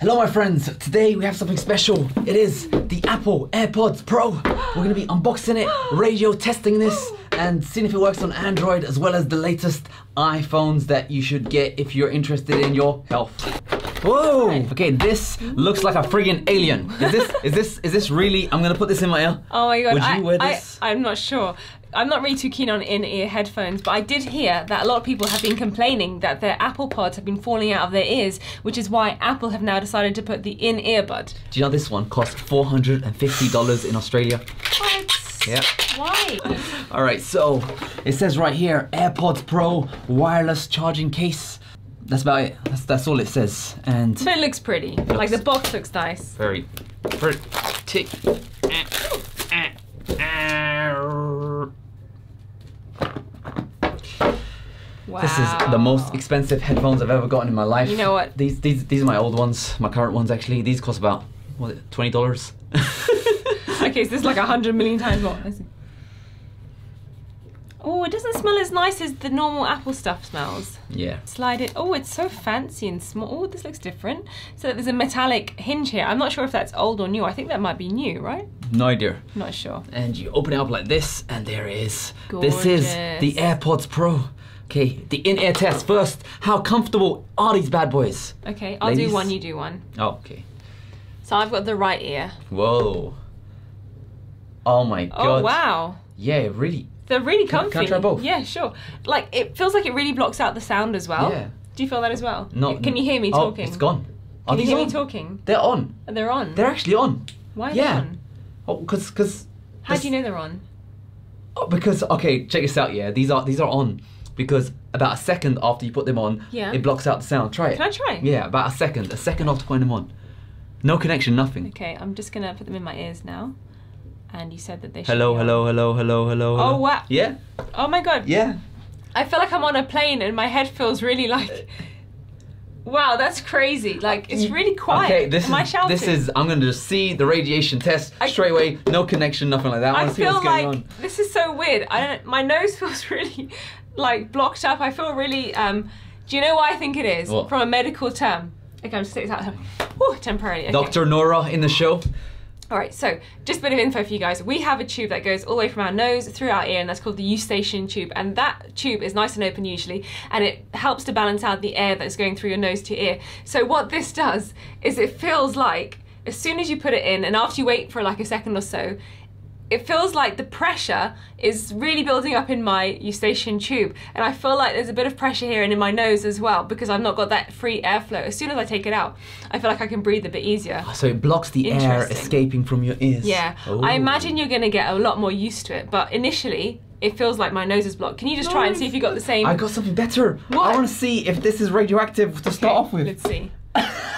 Hello, my friends. Today we have something special. It is the Apple AirPods Pro. We're to be unboxing it, radio testing this, and seeing if it works on Android as well as the latest iPhones that you should get if you're interested in your health. Whoa! Okay, this looks like a friggin' alien. Is this is this is this really? I'm gonna put this in my ear. Oh my god! Would you I, wear I- this? I'm not sure. I'm not really too keen on in-ear headphones, but I did hear that a lot of people have been complaining that their Apple Pods have been falling out of their ears, which is why Apple have now decided to put the in-ear bud. Do you know this one costs $450 in Australia? What? Yeah. Why? All right, so it says right here AirPods Pro wireless charging case. That's about it. That's, that's all it says. And But it looks pretty. Like the box looks nice. very pretty. Wow. Eh, eh, eh. This is the most expensive headphones I've ever gotten in my life. You know what? These these these are my old ones, my current ones actually. These cost about what is it, twenty dollars. Okay, so this is like a hundred million times more. Oh, it doesn't smell as nice as the normal Apple stuff smells. yeah. Slide it. Oh, it's so fancy and small. Oh, this looks different. So there's a metallic hinge here. I'm not sure if that's old or new. I think that might be new, right? No idea. Not sure. And you open it up like this, and there it is. This is the AirPods Pro. Okay, the in-ear test first. How comfortable are these bad boys? Okay, I'll Ladies? do one, you do one. Oh, okay. So I've got the right ear. Whoa. Oh my oh, god. Oh, wow. Yeah, really. They're really Can- comfy. can I try both? Yeah, sure. Like, it feels like it really blocks out the sound as well. Yeah. Do you feel that as well? No. Can you hear me oh, talking? it's gone. Are Can you hear on? me talking? They're on. They're on. They're actually on. Why are yeah. they on? Oh, cause, cause. How do you know they're on? Oh, because okay, check this out. Yeah, these are these are on because about a second after you put them on, Yeah. it blocks out the sound. Try it. Can I try? Yeah, about a second. A second after putting them on. No connection, nothing. Okay, I'm just gonna put them in my ears now. And you said that they should Hello, hello, hello, hello, hello. Oh, hello. wow. Yeah, Oh my god. yeah. I feel like I'm on a plane and my head feels really like. Wow, that's crazy. Like it's really quiet. Okay, this Am I is shouting? this is. I'm gonna just see the radiation test I- straight away. No connection, nothing like that. I I want to see feel like on. this is so weird. I don't. My nose feels really like blocked up. I feel really. Um, do you know what I think it is? What? From a medical term. Okay, I'm just this out. Whew, temporarily. Okay. Dr. Nora in the show. All right, so just a bit of info for you guys. We have a tube that goes all the way from our nose through our ear, and that's called the eustachian tube. And that tube is nice and open usually, and it helps to balance out the air that's going through your nose to your ear. So what this does is it feels like as soon as you put it in, and after you wait for like a second or so, it feels like the pressure is really building up in my eustachian tube and i feel like there's a bit of pressure here and in my nose as well because i've not got that free airflow as soon as i take it out i feel like i can breathe a bit easier So it blocks the air escaping from your ears. yeah i Oh. imagine you're going to get a lot more used to it but initially it feels like my nose is blocked can you just try and see if you got the same I got something better. What? I want to see if this is radioactive to start off with. let's see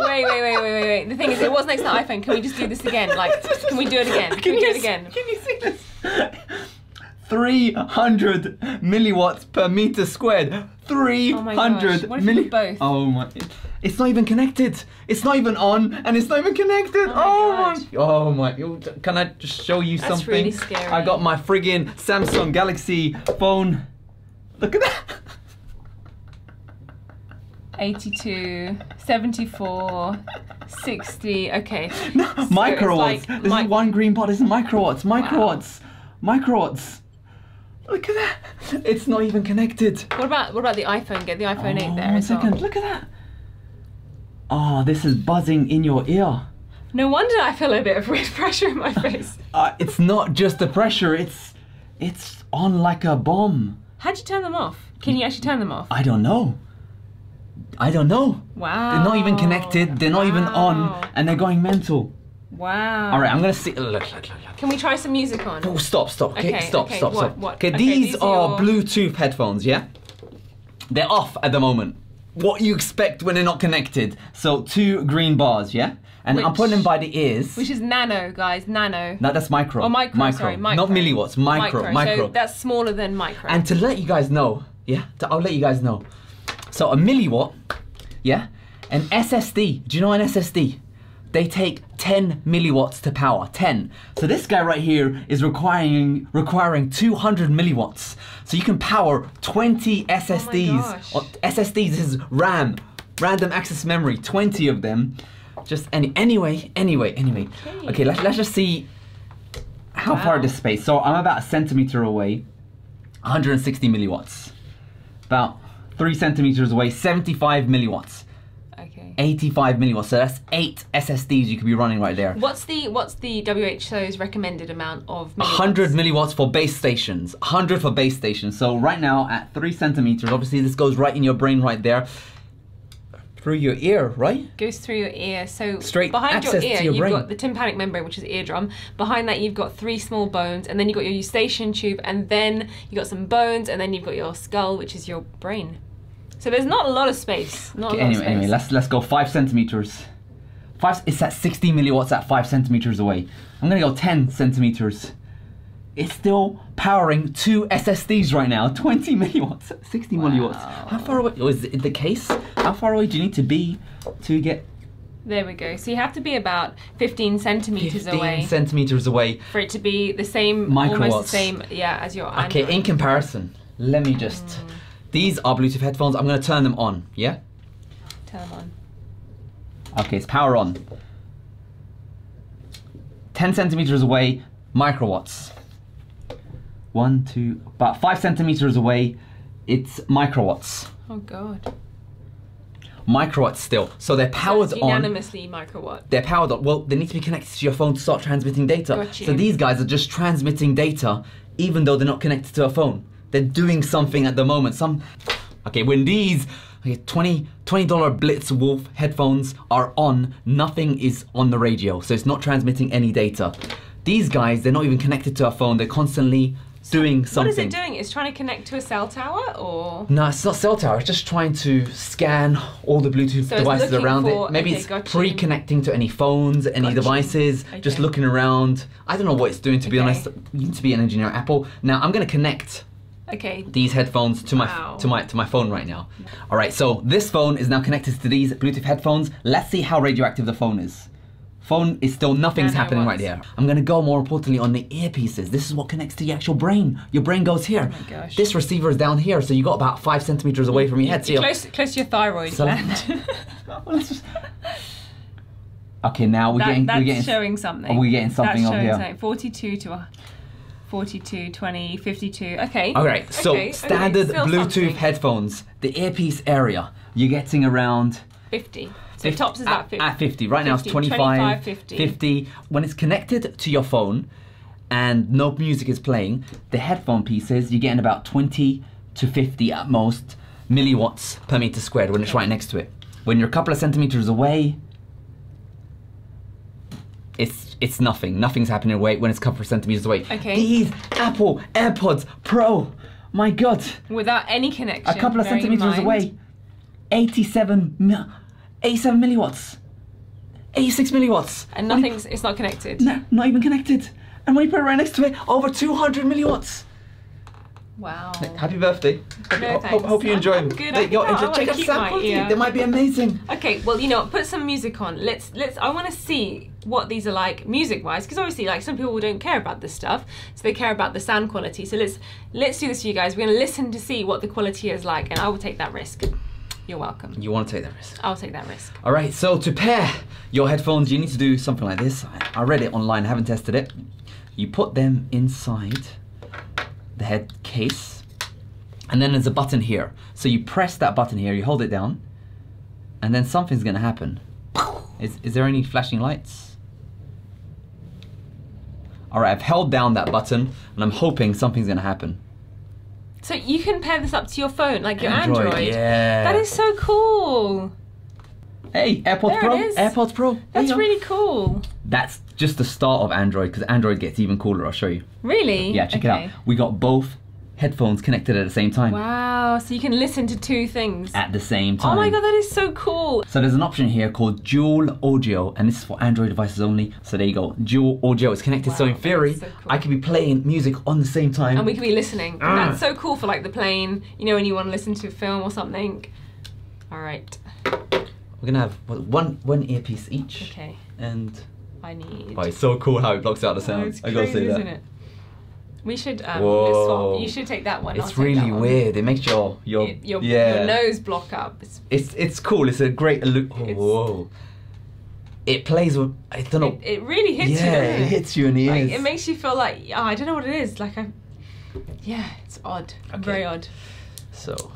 wait wait wait wait wait wait the thing is it was next to the iphone can we just do this again like can we do it again can, we do you it again Can you see this? 300 milliwatts per meter squared. 300 Oh my what if milli- both? Oh my. It's not even connected. It's not even on and it's not even connected. Oh Oh my. Oh my. Oh can I just show you That's something? really scary. I got my friggin' Samsung Galaxy phone. Look at that. 82, 74, 60. Okay. No, So microwatts. like this mic- is one green pot. This is microwatts. Microwatts. Microwatts. Look at that. It's not even connected. What about what about the iPhone? Get the iPhone 8 Oh, there one as well. Look at that. Oh, this is buzzing in your ear. No wonder I feel a bit of weird pressure in my face. Uh, it's not just the pressure. It's it's on like a bomb. How'd you turn them off? Can you actually turn them off? I don't know. I don't know. Wow. They're not even connected. They're not even on, and they're going mental. Wow. All right, I'm gonna see. Look, look, look, look. Can we try some music on? Oh, stop, stop. Okay, Okay, stop, okay, stop, what, stop. what? Okay, these, these are are- Bluetooth headphones, yeah? They're off at the moment. What you expect when they're not connected. So two green bars, yeah? And I'm putting them by the ears. Which is nano, guys. Nano. no, that's micro. Oh, micro, micro. sorry, micro. Not milliwatts, micro, micro. So that's smaller than micro. And to let you guys know, yeah, to, I'll let you guys know. So a milliwatt, yeah, an SSD. Do you know an SSD? They take 10 milliwatts to power. 10. So this guy right here is requiring requiring 200 milliwatts. So you can power 20 SSDs. Or oh, SSDs is RAM. random access memory, 20 of them. Just any anyway, anyway, anyway. Okay. Okay, let's let's just see how far this space. So I'm about a centimeter away, 160 milliwatts. About three centimeters away, 75 milliwatts. Okay. 85 milliwatts. So that's eight SSDs you could be running right there. What's the what's the WHO's recommended amount of milliwatts? 100 milliwatts for base stations. 100 for base stations. So right now at three centimeters, obviously this goes right in your brain right there. Through your ear, right? goes through your ear. So Straight behind your ear, your you've brain. got the tympanic membrane, which is eardrum. Behind that, you've got three small bones, and then you've got your eustachian tube, and then you've got some bones, and then you've got your skull, which is your brain. So there's not a lot of space. Not Okay, a lot anyway, of space. anyway, let's let's go five centimeters. Five. It's at 60 milliwatts at five centimeters away. I'm gonna go 10 centimeters. It's still powering two SSDs right now. 20 milliwatts, 60 milliwatts. How far away? Oh, is it the case? How far away do you need to be to get There we go. So you have to be about 15 centimeters 15 away centimeters away? for it to be the same, Microwatts. almost the same, yeah, as your Okay, in comparison, let me just. Mm. These are Bluetooth headphones. I'm gonna turn them on. Yeah. Turn them on. Okay, it's power on. 10 centimeters away, microwatts. One, two, about five centimeters away, it's microwatts. Oh god. Microwatts still. So they're powered So it's on. unanimously microwatt. They're powered on. Well, they need to be connected to your phone to start transmitting data. So these guys are just transmitting data, even though they're not connected to a phone. They're doing something at the moment. Some. Okay, when these okay, 20 $20 BlitzWolf headphones are on, nothing is on the radio. So it's not transmitting any data. These guys, they're not even connected to a phone. They're constantly doing What something. is it doing? It's trying to connect to a cell tower or No, it's not cell tower. It's just trying to scan all the Bluetooth So devices around for- it. Maybe okay, it's got pre-connecting to any phones, any Got you. devices. Just looking around. I don't know what it's doing. To be Okay. honest, you need to be an engineer at Apple. Now I'm going to connect Okay. these headphones to my Wow. to my to my phone right now. All right, so this phone is now connected to these Bluetooth headphones. Let's see how radioactive the phone is. Phone is still nothing's happening right there. I'm gonna go more importantly on the earpieces. This is what connects to the actual brain. Your brain goes here. Oh my gosh. This receiver is down here, so you got about five centimeters away from your head. So close, close to your thyroid So- gland. Well, let's just- Okay, now we're That- getting that's we're getting showing something. Are we getting something that's over here? something. 42 to a 42, 20, 52. Okay. All right, so Okay, okay, standard still Bluetooth something. headphones, the earpiece area, you're getting around 50. So Fif- tops is at, at 50. at 50. Right now it's 25, 25, 50. When it's connected to your phone and no music is playing, the headphone pieces, you're getting about 20 to 50 at most milliwatts per meter squared when it's right next to it. When you're a couple of centimeters away, it's it's nothing. Nothing's happening away when it's a couple of centimeters away. Okay. These Apple AirPods Pro, my God, Without any connection. a couple of centimeters away, 87, mi- 87 milliwatts, 86 milliwatts. And you- nothing's, it's not connected. no, not even connected. And when you put it right next to it, over 200 milliwatts. Wow. Happy birthday. Hope, No, hope- hope you enjoy them. good. There I you go. think I- I Enjoy- wanna Check out keep sound my quality. They might be amazing. Okay, well, you know, put some music on. Let's let's. I want to see what these are like music-wise, because obviously, like some people don't care about this stuff, so they care about the sound quality. So let's let's do this for you guys. We're gonna listen to see what the quality is like, and I will take that risk. You're welcome. You want to take that risk. I'll take that risk. All right, so to pair your headphones, you need to do something like this. I- I read it online, I haven't tested it. You put them inside the head case, and then there's a button here. So you press that button here, you hold it down, and then something's gonna happen. Is, is there any flashing lights? All right, I've held down that button, and I'm hoping something's gonna happen. So you can pair this up to your phone, like your Android, Android. yeah. That is so cool. Hey, AirPods There Pro, it is. AirPods Pro. That's really cool. That's just the start of Android because Android gets even cooler. I'll show you. Really? Yeah, check Okay. it out. We got both headphones connected at the same time. Wow. So you can listen to two things. At the same time. Oh my god, that is so cool. So there's an option here called dual audio, and this is for Android devices only. So there you go, dual audio. It's connected. so in theory, so cool. I could be playing music on the same time. and we could be listening. Ah. That's so cool for like the plane, you know, when you want to listen to a film or something. All right. We're gonna have one one earpiece each, Okay. and I need. oh, it's so cool how it blocks out the Oh, sound. it's I gotta crazy, say that. isn't it? We should um, swap. You should take that one. It's really weird. It makes your your It- your, yeah. your nose block up. It's, It's it's cool. It's a great look. It's- Whoa. It plays with I don't know. it, it really hits yeah, you. doesn't it hits you in the Like, ears. it makes you feel like oh, I don't know what it is. Like I, yeah, it's odd. Okay. Very odd. so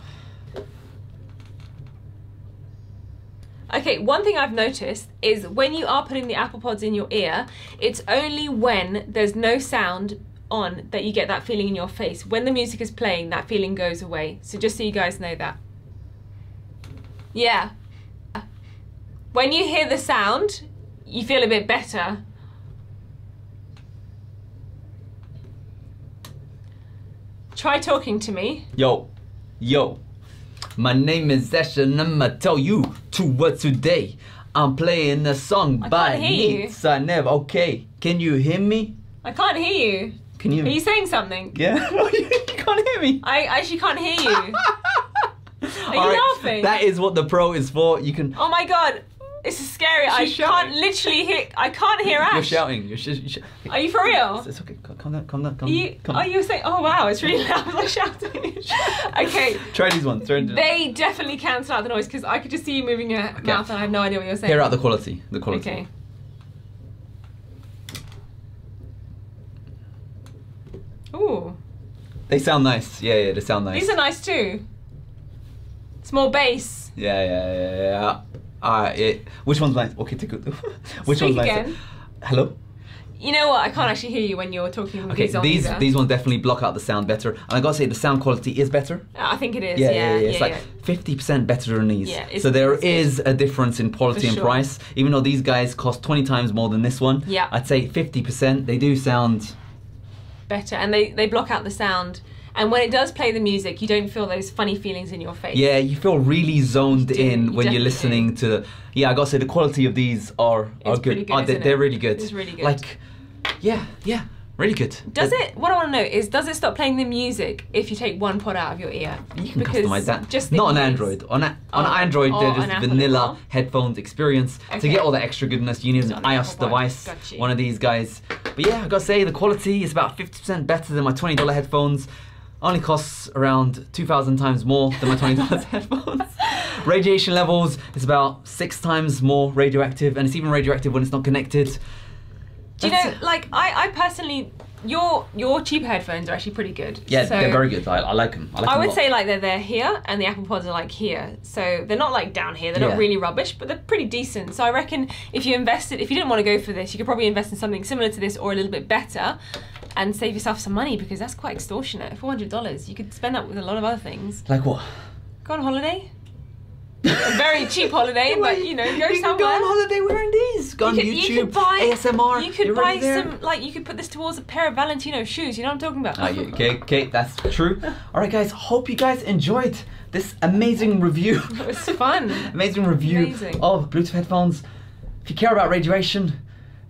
Okay, one thing I've noticed is when you are putting the Apple Pods in your ear, it's only when there's no sound on that you get that feeling in your face. When the music is playing, that feeling goes away. So just so you guys know that. Yeah. When you hear the sound, you feel a bit better. Try talking to me. yo, yo. My name is Ash and I'ma tell you to what today. I'm playing a song I by can't hear you. Neats. I never. Okay, can you hear me? I can't hear you. Can you? Are you saying something? Yeah. you can't hear me. I actually can't hear you. Are you All right, laughing? That is what the pro is for. You can. Oh my god, this is scary. I She's can't literally hear. I can't hear Ash. You're shouting. You're, sh- you're sh- Are you for real? It's, it's okay. Calm down. Calm down. Calm, Are you, calm. are you saying? Oh wow, it's really loud. I'm like shouting. okay, Try these ones. Try they definitely cancel out the noise because I could just see you moving your mouth and I have no idea what you're saying. Hear out the quality. The quality. Okay. Ooh, They sound nice. Yeah, yeah. They sound nice. these are nice too. It's more bass. Yeah, yeah, yeah, yeah. Alright, it, which one's nice? Okay, take it. which Speak one's nice? Hello? You know what? I can't actually hear you when you're talking Okay, these these either. these ones definitely block out the sound better. And I gotta say, the sound quality is better. Ah, I think it is. Yeah, Yeah, yeah, yeah. It's like yeah. 50% better than these. Yeah, so there good. a difference in quality and sure. price. Even though these guys cost 20 times more than this one, Yeah. I'd say 50%. They do sound. better and they, they block out the sound and when it does play the music you don't feel those funny feelings in your face Yeah, you feel really zoned You do, in you when you're listening to. The Yeah, I gotta say the quality of these are are good. good, Are they, they're really good. It's really good. Like, yeah, yeah, really good. does But it what i want to know is does it stop playing the music if you take one pod out of your ear You can Because customize that. just not on Android. On a, on Oh, Android, oh, they're just Apple as vanilla well? headphones experience. To get all the extra goodness, you need an iOS Apple device. One of these guys. But yeah, I gotta say the quality is about 50% better than my $20 headphones. Only costs around 2,000 times more than my $20 headphones. Radiation levels is about six times more radioactive, and it's even radioactive when it's not connected. do you That's know like I, I personally your your cheaper headphones are actually pretty good Yeah, so they're very good. I, I like them. I, like I 'em a would say like they're there here and the Apple Pods are like here. So they're not like down here. They're Yeah. not really rubbish, but they're pretty decent. So I reckon if you invested, if you didn't want to go for this, you could probably invest in something similar to this or a little bit better and save yourself some money because that's quite extortionate. $400. You could spend that with a lot of other things. Like what? Go on holiday. a very cheap holiday, but you know, go you somewhere. go on holiday wearing these. Go on you could, YouTube, you could buy ASMR. You could buy some like you could put this towards a pair of Valentino shoes. You know what I'm talking about? Yeah, okay, okay, that's true. All right, guys, hope you guys enjoyed this amazing review. it was fun. amazing review Amazing. of Bluetooth headphones. If you care about radiation,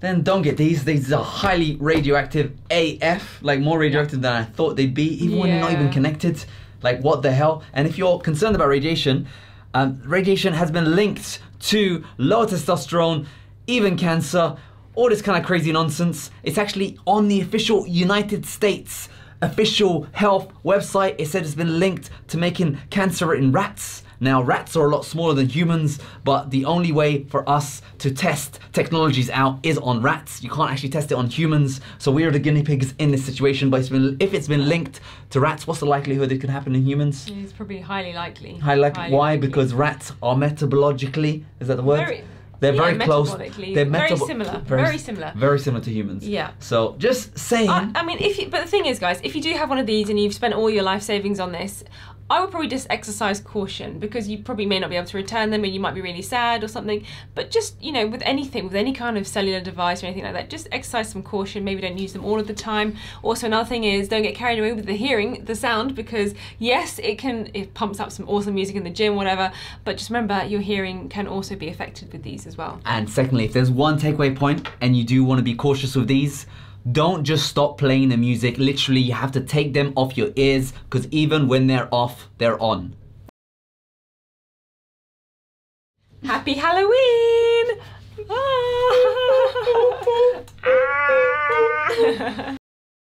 then don't get these. These are highly radioactive AF, like more radioactive than I thought they'd be, even when they're not even connected. Like, what the hell? And if you're concerned about radiation, um, radiation has been linked to lower testosterone, even cancer, all this kind of crazy nonsense. It's actually on the official United States official health website. It said it's been linked to making cancer in rats. Now, rats are a lot smaller than humans, but the only way for us to test technologies out is on rats. You can't actually test it on humans, so we are the guinea pigs in this situation. But it's been, if it's been linked to rats, what's the likelihood it could happen in humans? It's probably highly likely. High like Highly why? likely. Because rats are metabologically is that the word? Very- They're yeah, very close. They're Very similar, very similar. Very similar to humans. Yeah. So just saying. I, I mean, if you, but the thing is, guys, if you do have one of these and you've spent all your life savings on this, I would probably just exercise caution because you probably may not be able to return them, and you might be really sad or something. But just you know, with anything, with any kind of cellular device or anything like that, just exercise some caution. Maybe don't use them all of the time. Also, another thing is don't get carried away with the hearing, the sound, because yes, it can it pumps up some awesome music in the gym, whatever. But just remember, your hearing can also be affected with these as well. And secondly, if there's one takeaway point and you do want to be cautious with these, don't just stop playing the music. Literally, you have to take them off your ears because even when they're off, they're on. Happy Halloween!